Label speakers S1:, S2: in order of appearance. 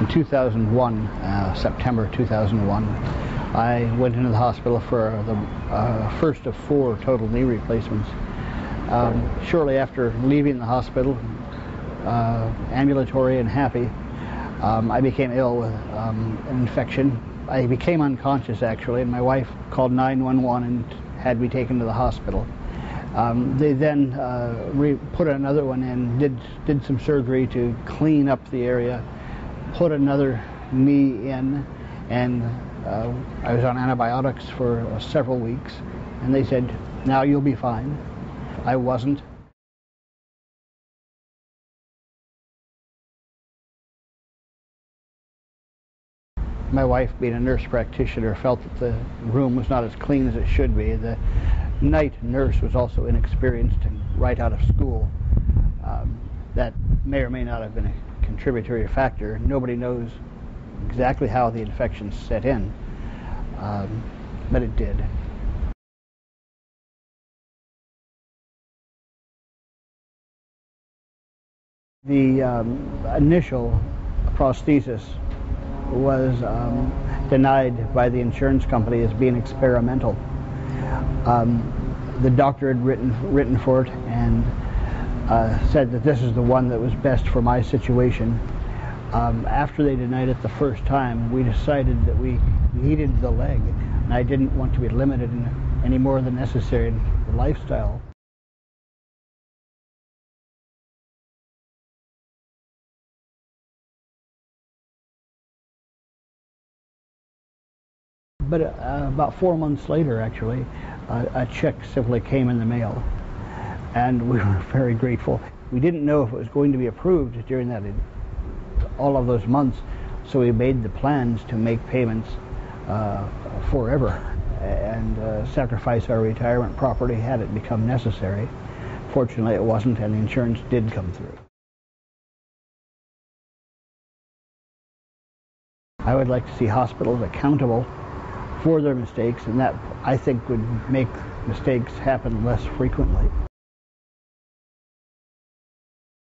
S1: In 2001, uh, September 2001, I went into the hospital for the uh, first of four total knee replacements. Um, shortly after leaving the hospital, uh, ambulatory and happy, um, I became ill with um, an infection. I became unconscious actually, and my wife called 911 and had me taken to the hospital. Um, they then uh, put another one in, did, did some surgery to clean up the area, put another knee in, and uh, I was on antibiotics for uh, several weeks, and they said, now you'll be fine. I wasn't. My wife, being a nurse practitioner, felt that the room was not as clean as it should be. The night nurse was also inexperienced and right out of school. Um, that may or may not have been contributory factor. Nobody knows exactly how the infection set in, um, but it did. The um, initial prosthesis was um, denied by the insurance company as being experimental. Um, the doctor had written written for it and uh, said that this is the one that was best for my situation. Um, after they denied it the first time, we decided that we needed the leg, and I didn't want to be limited any more than necessary in the lifestyle. But uh, about four months later, actually, uh, a check simply came in the mail, and we were very grateful. We didn't know if it was going to be approved during that all of those months, so we made the plans to make payments uh, forever and uh, sacrifice our retirement property had it become necessary. Fortunately, it wasn't, and the insurance did come through. I would like to see hospitals accountable for their mistakes, and that I think would make mistakes happen less frequently.